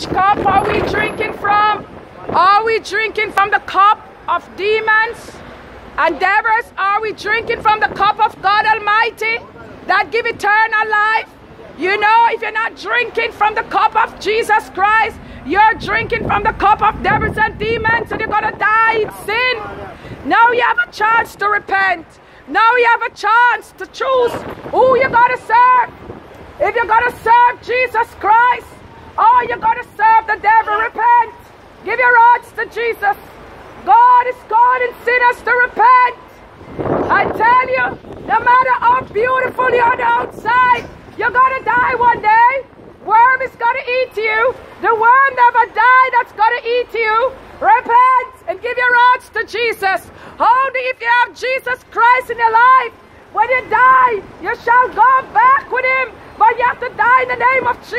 Which cup are we drinking from? Are we drinking from the cup of demons and devils? Are we drinking from the cup of God Almighty that give eternal life? You know, if you're not drinking from the cup of Jesus Christ, you're drinking from the cup of devils and demons and you're going to die in sin. Now you have a chance to repent. Now you have a chance to choose who you're going to serve. If you're going to serve Jesus Christ, you're going to serve the devil, repent. Give your hearts to Jesus. God is calling sinners to repent. I tell you, no matter how beautiful you're on the outside, you're going to die one day. Worm is going to eat you. The worm never died that's going to eat you. Repent and give your hearts to Jesus. Only if you have Jesus Christ in your life, when you die, you shall go back with him. But you have to die in the name of Jesus.